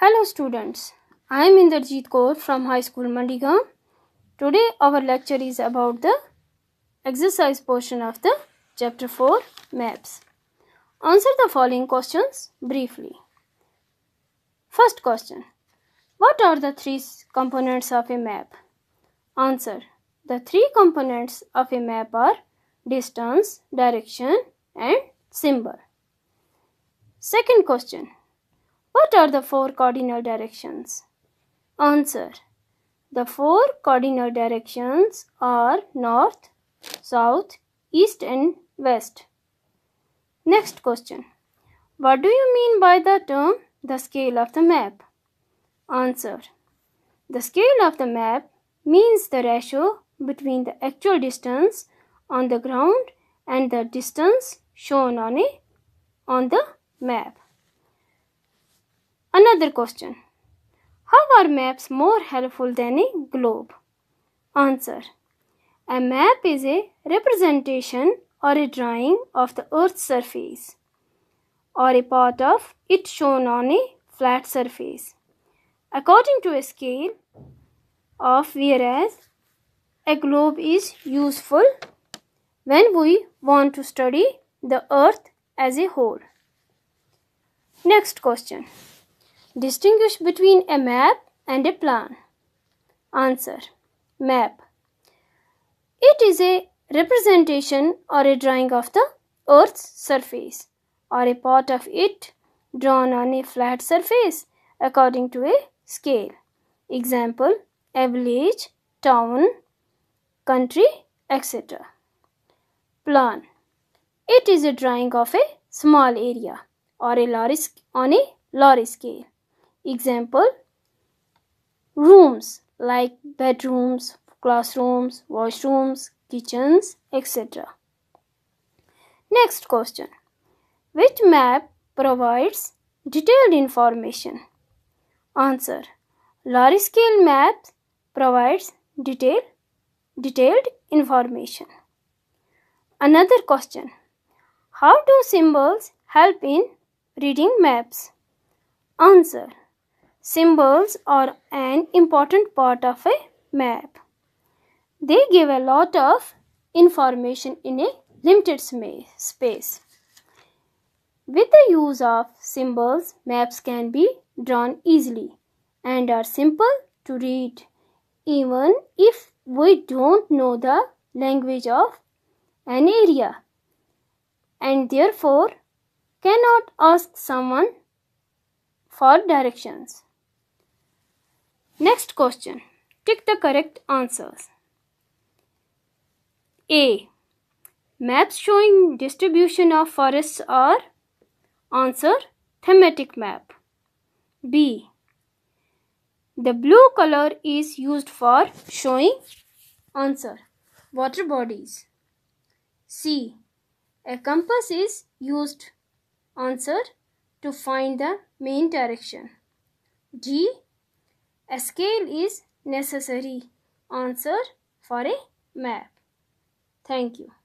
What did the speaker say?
Hello students, I am Inderjeet Kour from High School Mandigam. Today our lecture is about the exercise portion of the chapter 4 maps. Answer the following questions briefly. First question. What are the three components of a map? Answer. The three components of a map are distance, direction and symbol. Second question. What are the four cardinal directions? Answer. The four cardinal directions are north, south, east and west. Next question. What do you mean by the term the scale of the map? Answer. The scale of the map means the ratio between the actual distance on the ground and the distance shown on a on the map. Another question. How are maps more helpful than a globe? Answer. A map is a representation or a drawing of the earth's surface or a part of it shown on a flat surface according to a scale of whereas a globe is useful when we want to study the earth as a whole. Next question. Distinguish between a map and a plan. Answer. Map. It is a representation or a drawing of the earth's surface or a part of it drawn on a flat surface according to a scale. Example, a village, town, country, etc. Plan. It is a drawing of a small area or a large on a large scale. Example rooms like bedrooms, classrooms, washrooms, kitchens, etc. Next question. Which map provides detailed information? Answer. Large scale map provides detail, detailed information. Another question. How do symbols help in reading maps? Answer. Symbols are an important part of a map. They give a lot of information in a limited space. With the use of symbols, maps can be drawn easily and are simple to read even if we don't know the language of an area and therefore cannot ask someone for directions. Next question. Tick the correct answers. A. Maps showing distribution of forests are Answer Thematic map. B. The blue color is used for showing Answer Water bodies. C. A compass is used Answer to find the main direction. D. A scale is necessary answer for a map. Thank you.